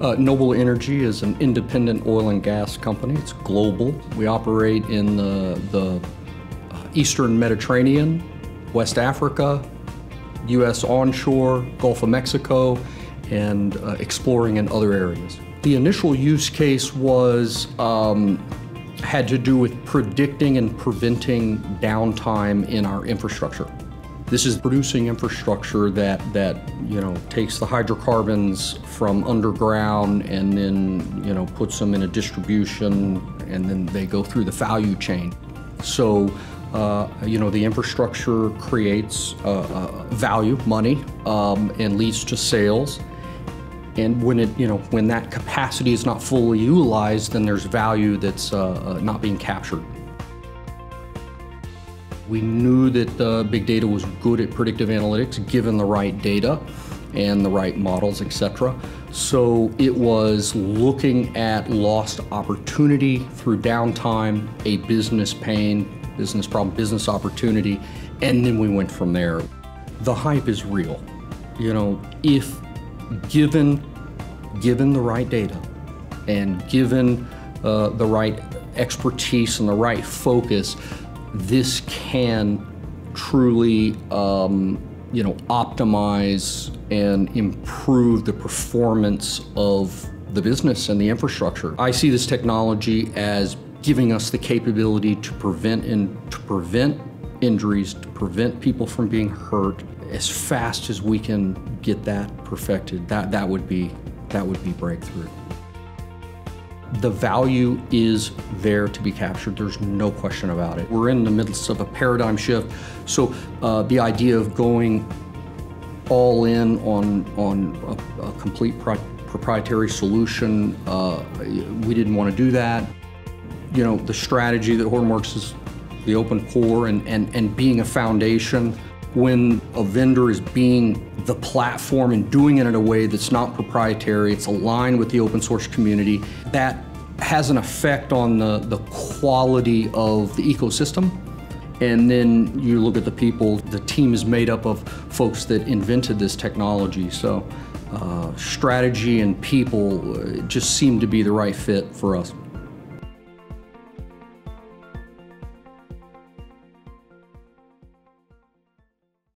Uh, Noble Energy is an independent oil and gas company. It's global. We operate in the, the Eastern Mediterranean, West Africa, U.S. onshore, Gulf of Mexico, and uh, exploring in other areas. The initial use case was um, had to do with predicting and preventing downtime in our infrastructure. This is producing infrastructure that, that you know takes the hydrocarbons from underground and then you know puts them in a distribution and then they go through the value chain. So uh, you know the infrastructure creates uh, uh, value, money, um, and leads to sales. And when it, you know, when that capacity is not fully utilized, then there's value that's uh, uh, not being captured. We knew that uh, big data was good at predictive analytics, given the right data and the right models, etc. So it was looking at lost opportunity through downtime, a business pain, business problem, business opportunity, and then we went from there. The hype is real. You know, if given given the right data and given uh, the right expertise and the right focus, this can truly, um, you know, optimize and improve the performance of the business and the infrastructure. I see this technology as giving us the capability to prevent and to prevent injuries, to prevent people from being hurt as fast as we can get that perfected. That that would be that would be breakthrough. The value is there to be captured. There's no question about it. We're in the midst of a paradigm shift. So uh, the idea of going all in on, on a, a complete pro proprietary solution, uh, we didn't want to do that. You know, the strategy that Hortonworks is the open core and, and, and being a foundation when a vendor is being the platform and doing it in a way that's not proprietary, it's aligned with the open source community, that has an effect on the, the quality of the ecosystem. And then you look at the people, the team is made up of folks that invented this technology. So uh, strategy and people uh, just seem to be the right fit for us.